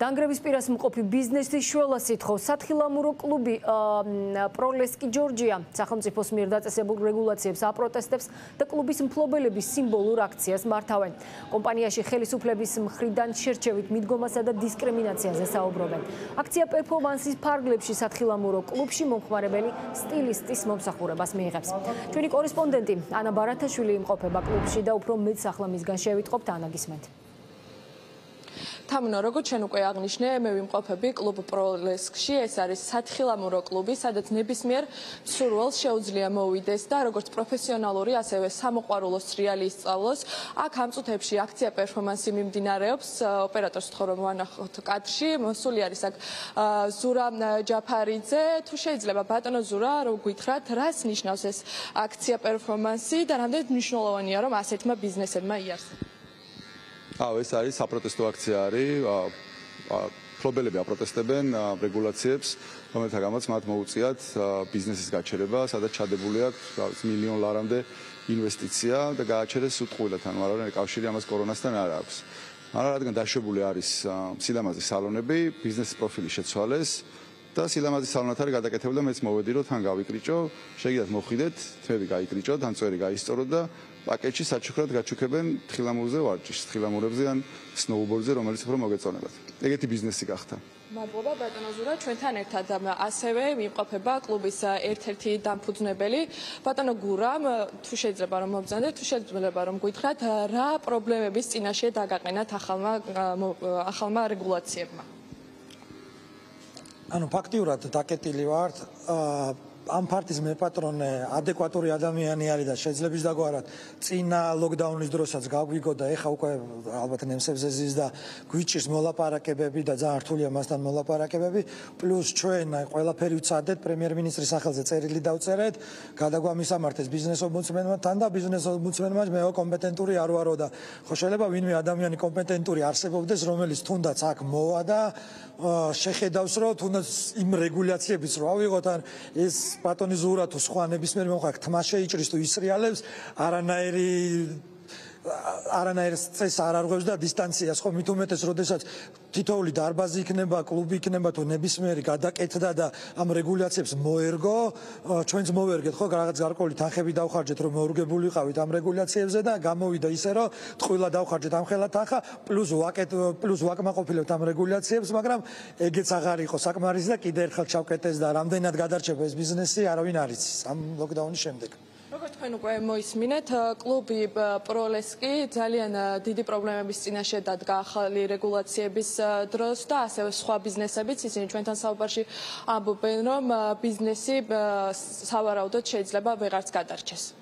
დანგრევის პირას მყოფი ბიზნესის შველას ითხოვს სათხილამურო კლუბი პროლესკი ჯორჯია სახელმწიფოს მიერ დაწესებულ რეგულაციებს აპროტესტებს და კლუბის მფლობელების სიმბოლურ აქციას მართავენ. კომპანიაში ხელისუფლების მხრიდან შერჩევით მიდგომასა და დისკრიმინაციაზე საუბრობენ. აქცია პერფორმანსის ფარგლებში სათხილამურო კლუბში მომხმარებელი სტილისტის მომსახურებას მიიღებს. ჩვენი კორესპონდენტი ანა ბარათაშვილი იმყოფება კლუბში და უფრო მეტ ახლა მისგან შევიტყობთ ანა გისმენთ. თამნო როგორც ჩვენ უკვე აღნიშნე მე ვიმყოფები კლუბ პროლესკში ეს არის სათხილამურო კლუბი სადაც ნებისმიერ სურვილს შეუძლია მოვიდეს და როგორც პროფესიონალური ასევე სამოყვარულო სრიალი ისწავლოს აქ ამ წუთებში აქცია პერფორმანსი მიმდინარეობს. ოპერატორს თქო რომ ვანახოთ კადრში. მოსული არის აქ ზურა ჯაფარიძე. თუ შეიძლება ბატონო ზურა რო გითხრათ რას ნიშნავს ეს აქცია პერფორმანსი? და რამდენად მნიშვნელოვანია რომ ასეთმა ბიზნესებმა იარსებინონ აუ ეს არის საპროტესტო აქცია არის ფლობელები აპროტესტებენ რეგულაციებს რომელთა გამოც მათ მოუწიათ ბიზნესის გაჩერება სადაც ჩადებული აქვს მილიონ ლარამდე ინვესტიცია და გააჩერეს უთყვილად ანუ არა კავშირი ამას კორონასთან არ აქვს. მაგრამ რადგან დაშვებული არის სილამაზის სალონები ბიზნეს პროფილი შეცვალეს და სილამაზის სალონად არის გადაკეთებული და მეც მოვედი რომ თან გავიკრიჭო შეგიძლიათ მოხვიდეთ თვები გაიკრიჭოთ ან წვერი გაისწოროთ და პაკეტში საჩუქრად გაჩუქებენ თხილამურზე ვარჯიშს, თხილამურებზე ან სნოუბორდზე, რომელიც უფრო მოგეწონებათ. ეგეთი ბიზნესი გახდა. მადლობა ბატონო ზურა, ჩვენთან ერთად ასევე მიმყოფება კლუბის ერთ-ერთი დამფუძნებელი ბატონო გურამ, თუ შეიძლება რომ მობძანდეთ, თუ შეიძლება რომ გითხრათ, რა პრობლემების წინაშე დაგაყენათ ახალმა ახალმა რეგულაციებმა? ანუ ფაქტიურად დაკეტილი ვართ, აა ამ ფარტის მეპატრონე ადეკვატური ადამიანი არის და შეძლებს დაგვარად. წინა ლოკდაუნის დროსაც გაგვიგო და ეხა უკვე ალბათ ნემსებზე ზის და გვიჭირს მოლაპარაკებები და ძალიან რთულია მასთან მოლაპარაკებები. პლუს ჩვენ ყველაფერი ვცადეთ პრემიერ-მინისტრის სახელზე წერილი დავწერეთ. გადაგვამისამართეს ბიზნეს ომბუდსმენმა თან და ბიზნეს ომბუდსმენმა მეო კომპეტენტური არ ვარო და ხო შეიძლება ვინმე ადამიანი კომპეტენტური არსებობდეს რომელიც თუნდაც აქ მოვა და შეხედავს რომ თუნდაც იმ რეგულაციების რო ავიღოთ ან ეს ბატონი ზურა თუ სხვა ნებისმიერ მომხარ თმა შეიჭრის თუ ისრიალებს არანაირი არანაირ წეს არ არღვევს და დისტანციას ხო მით უმეტეს როდესაც თითოეული დარბაზი იქნება, კლუბი იქნება თუ ნებისმიერი გადაკეთდა და ამ რეგულაციებს მოერგო, ჩვენც მოვერგეთ ხო რაღაც გარკვეული თანხები დავხარჯეთ რომ მოურგებულიყავით ამ რეგულაციებზე და გამოვიდა ისე რომ ტყუილა დავხარჯეთ ამ ხელა თანხა პლუს ვაკეთ პლუს ვაკმაყოფილებთ ამ რეგულაციებს, მაგრამ ეგეც აღარ იყო საკმარისი და კიდე ერთხელ ჩავკეტეს და რამდენად გადარჩება ეს ბიზნესი, არავინ არ იცის ამ ლოკდაუნის შემდეგ. თქვენ უკვე მოისმინეთ, კლუბი პროლესკი ძალიან დიდი პრობლემების წინაშე დადგა ახალი რეგულაციების დროს და ასევე სხვა ბიზნესებიც ისინი ჩვენთან საუბარში ამბობენ, რომ ბიზნესი სავარაუდოდ შეიძლება ვეღარც გადარჩეს.